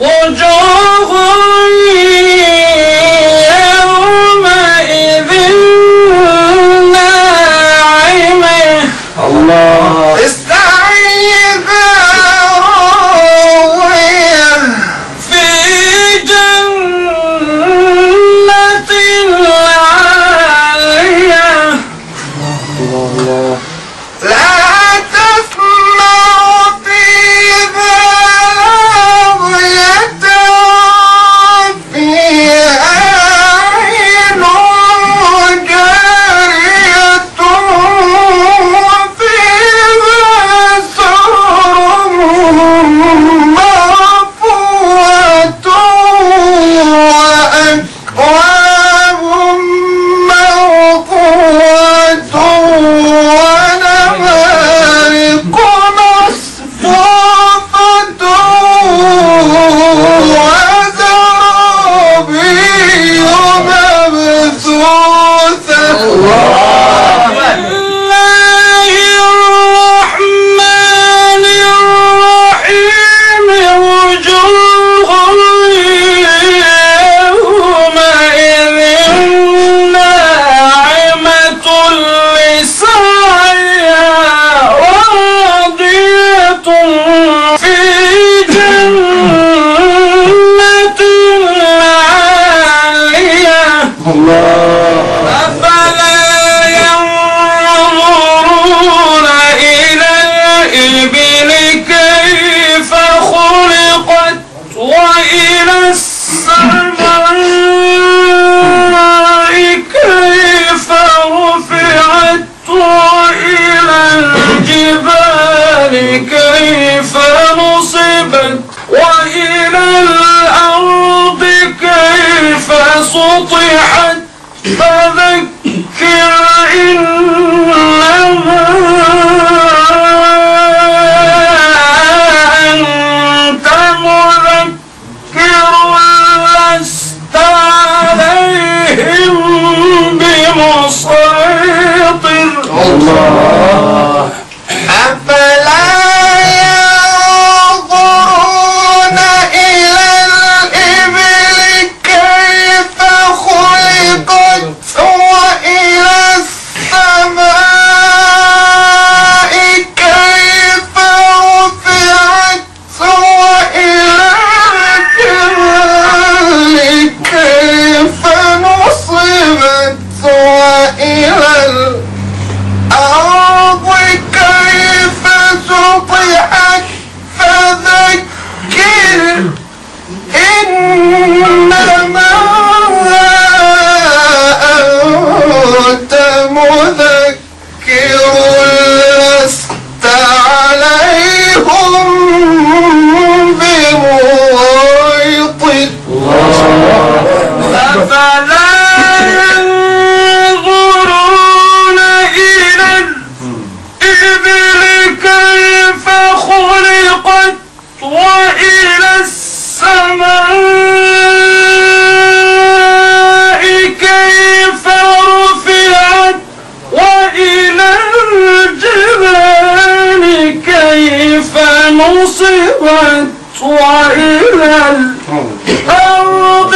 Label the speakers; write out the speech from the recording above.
Speaker 1: One Buongiorno! أكواب موضوعة ونمارق مصفوفة وزرابي مبثوثة.
Speaker 2: سطحت فذكر إنما أنت مذكر لست عليهم
Speaker 1: بمصير إنما أنت مذكر لست عليهم
Speaker 2: بمغيط الله أفلا نصبت وإلى الأرض